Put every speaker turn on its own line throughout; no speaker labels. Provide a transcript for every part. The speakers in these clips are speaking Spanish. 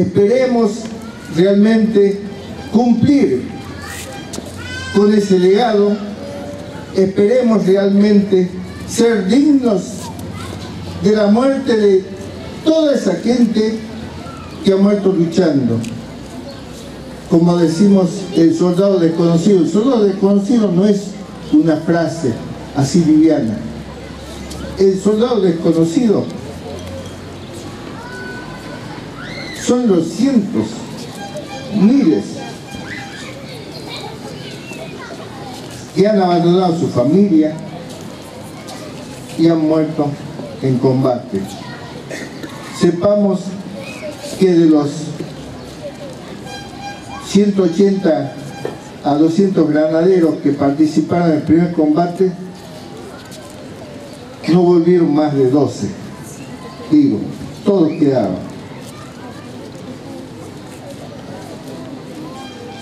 esperemos realmente cumplir con ese legado, esperemos realmente ser dignos de la muerte de toda esa gente que ha muerto luchando. Como decimos, el soldado desconocido. El soldado desconocido no es una frase así liviana. El soldado desconocido son los cientos, miles, que han abandonado su familia y han muerto en combate. Sepamos que de los 180 a 200 granaderos que participaron en el primer combate, no volvieron más de 12. Digo, todos quedaron.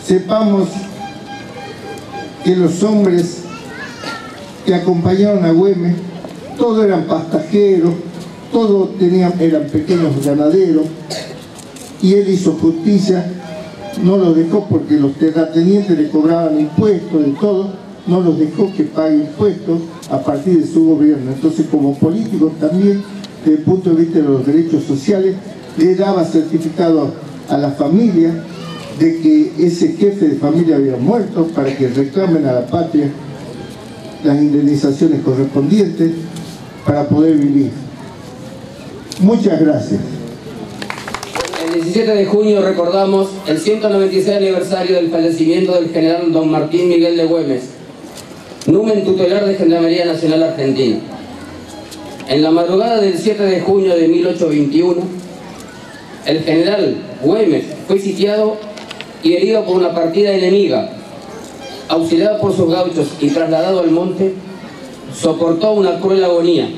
Sepamos que los hombres que acompañaron a Güemes, todos eran pastajeros, todos tenían, eran pequeños ganaderos, y él hizo justicia, no los dejó porque los terratenientes le cobraban impuestos de todo, no los dejó que paguen impuestos a partir de su gobierno. Entonces como político también, desde el punto de vista de los derechos sociales, le daba certificado a la familia de que ese jefe de familia había muerto para que reclamen a la patria las indemnizaciones correspondientes para poder vivir. Muchas gracias.
El 17 de junio recordamos el 196 aniversario del fallecimiento del general don Martín Miguel de Güemes, numen tutelar de Gendarmería Nacional Argentina. En la madrugada del 7 de junio de 1821, el general Güemes fue sitiado y herido por una partida enemiga, auxiliado por sus gauchos y trasladado al monte, soportó una cruel agonía.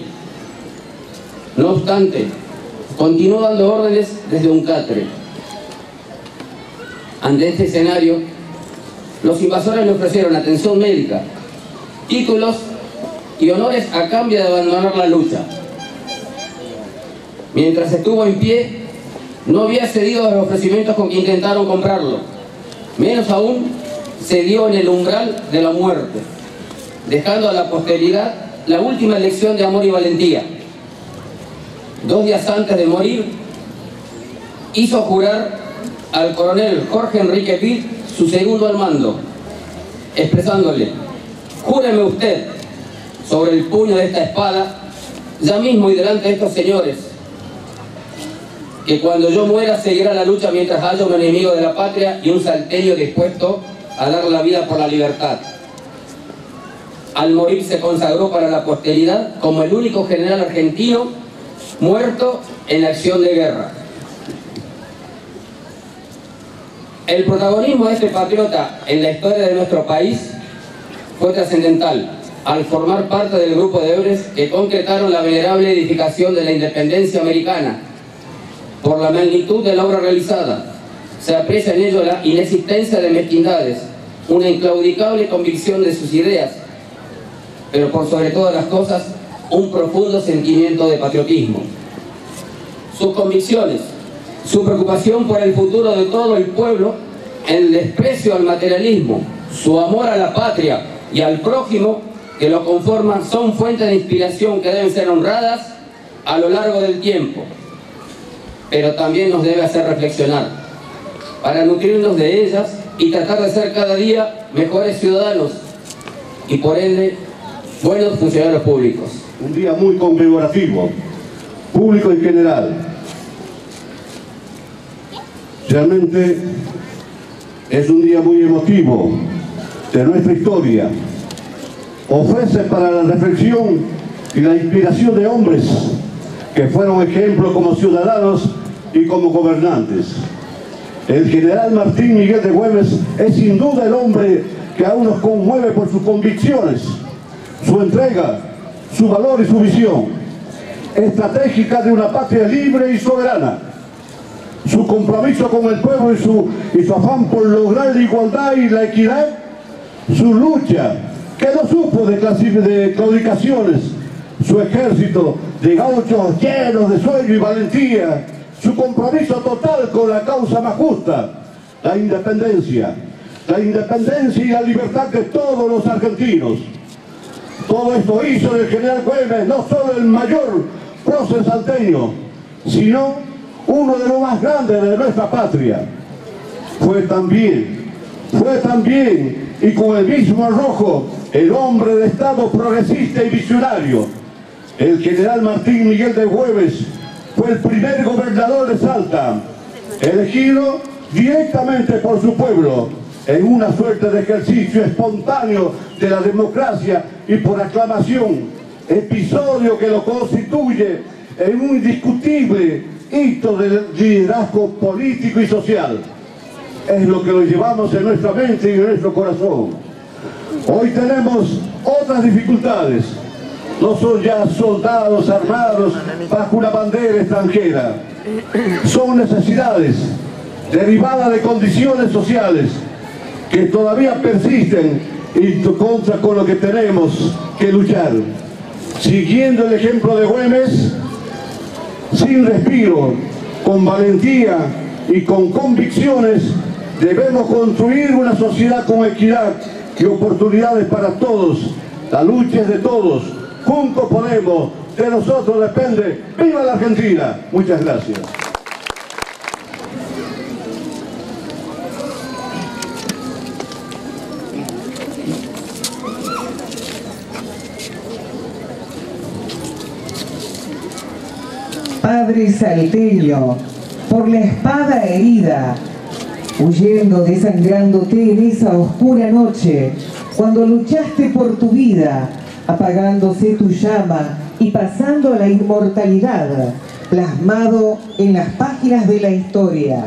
No obstante, continuó dando órdenes desde un catre. Ante este escenario, los invasores le ofrecieron atención médica, títulos y honores a cambio de abandonar la lucha. Mientras estuvo en pie, no había cedido a los ofrecimientos con que intentaron comprarlo Menos aún se dio en el umbral de la muerte, dejando a la posteridad la última lección de amor y valentía. Dos días antes de morir, hizo jurar al coronel Jorge Enrique Pitt su segundo al mando, expresándole, júreme usted sobre el puño de esta espada, ya mismo y delante de estos señores, que cuando yo muera seguirá la lucha mientras haya un enemigo de la patria y un salteño dispuesto a dar la vida por la libertad. Al morir se consagró para la posteridad como el único general argentino muerto en acción de guerra. El protagonismo de este patriota en la historia de nuestro país fue trascendental al formar parte del grupo de héroes que concretaron la venerable edificación de la independencia americana por la magnitud de la obra realizada, se aprecia en ello la inexistencia de mezquindades, una inclaudicable convicción de sus ideas, pero por sobre todas las cosas, un profundo sentimiento de patriotismo. Sus convicciones, su preocupación por el futuro de todo el pueblo, el desprecio al materialismo, su amor a la patria y al prójimo que lo conforman son fuentes de inspiración que deben ser honradas a lo largo del tiempo pero también nos debe hacer reflexionar para nutrirnos de ellas y tratar de ser cada día mejores ciudadanos y por ende buenos funcionarios públicos.
Un día muy conmemorativo, público en general. Realmente es un día muy emotivo de nuestra historia. Ofrece para la reflexión y la inspiración de hombres que fueron ejemplo como ciudadanos y como gobernantes. El general Martín Miguel de Güemes es sin duda el hombre que aún nos conmueve por sus convicciones, su entrega, su valor y su visión estratégica de una patria libre y soberana, su compromiso con el pueblo y su, y su afán por lograr la igualdad y la equidad, su lucha, que no supo de, de claudicaciones, su ejército de gauchos llenos de sueño y valentía, su compromiso total con la causa más justa, la independencia, la independencia y la libertad de todos los argentinos. Todo esto hizo del general Güemes no solo el mayor prócer salteño, sino uno de los más grandes de nuestra patria. Fue también, fue también, y con el mismo arrojo, el hombre de Estado progresista y visionario. El general Martín Miguel de Güemes fue el primer gobernador de Salta, elegido directamente por su pueblo, en una suerte de ejercicio espontáneo de la democracia y por aclamación, episodio que lo constituye en un indiscutible hito del liderazgo político y social. Es lo que lo llevamos en nuestra mente y en nuestro corazón. Hoy tenemos otras dificultades. No son ya soldados armados bajo una bandera extranjera. Son necesidades derivadas de condiciones sociales que todavía persisten y contra con lo que tenemos que luchar. Siguiendo el ejemplo de Güemes, sin respiro, con valentía y con convicciones, debemos construir una sociedad con equidad y oportunidades para todos. La lucha es de todos. Juntos podemos. De nosotros depende. ¡Viva la Argentina! Muchas gracias.
Padre salteño, por la espada herida, huyendo, desangrándote en esa oscura noche, cuando luchaste por tu vida, apagándose tu llama y pasando a la inmortalidad, plasmado en las páginas de la historia.